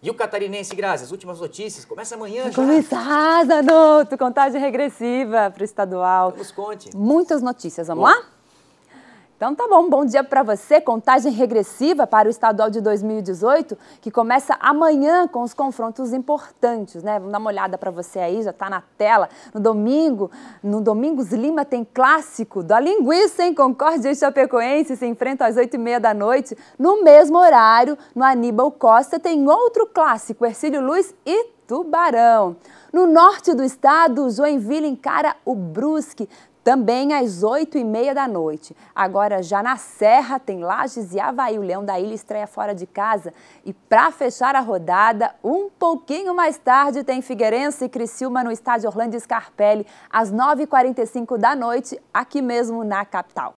E o catarinense, Grazi, as últimas notícias, começa amanhã já. Começar, Zanotto, contagem regressiva para o estadual. Nos conte. Muitas notícias, vamos Bom. lá? Então tá bom, bom dia para você. Contagem regressiva para o estadual de 2018, que começa amanhã com os confrontos importantes, né? Vamos dar uma olhada para você aí, já está na tela. No domingo, no Domingos Lima tem clássico da linguiça em Concórdia e Chapecoense se enfrentam às 8h30 da noite. No mesmo horário, no Aníbal Costa tem outro clássico, Ercílio Luz e Tubarão. No norte do estado, Joinville encara o Brusque também às 8 e meia da noite. Agora, já na Serra, tem Lages e Havaí. O Leão da Ilha estreia fora de casa. E para fechar a rodada, um pouquinho mais tarde, tem Figueirense e Criciúma no estádio Orlando Scarpelli, às 9h45 da noite, aqui mesmo na capital.